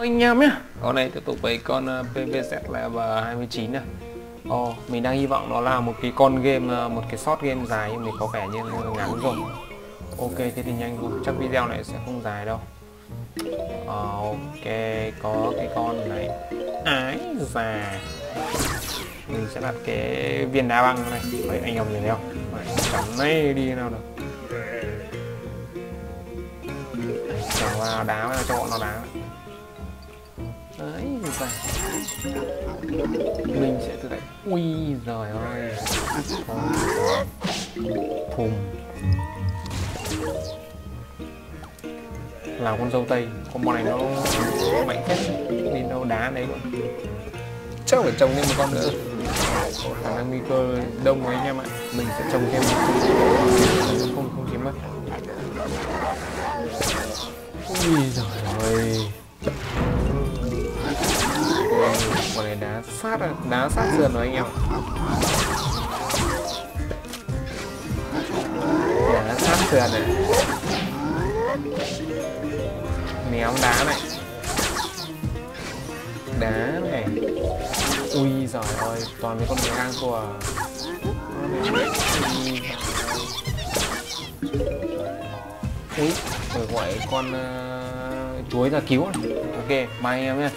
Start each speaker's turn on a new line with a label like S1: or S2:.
S1: anh em nhé con này tiếp tục với con PVZ level 29 này Ồ, oh, mình đang hy vọng nó là một cái con game, ờ, một cái short game dài nhưng mình có vẻ như ngắn rồi. Ok, thế thì nhanh thôi, chắc video này sẽ không dài đâu. Uh, Ok, có cái con này. Ái già. Mình sẽ đặt cái viên đá băng này. Đấy, anh em nhìn thấy không? Chẳng này đi nào được. Chẳng vào đá vào cho bọn nó đá đấy vậy mình sẽ từ đây ui giời ơi. Thùng là con dâu tây. Con bọn này nó mạnh hết đi đâu đá đấy. Luôn chắc phải trồng thêm một con nữa. Khả năng nguy cơ đông ấy anh em ạ. Mình sẽ trồng thêm. Một con không không kiếm mất. Ui giời bọn này đá sát à? đá sát sườn rồi anh em. Đá sát sườn này. Ném đá này. Đá này. Ui giỏi ơi toàn mấy con người ngang của ui rồi gọi con uh, chuối ra cứu này ok mai em nhé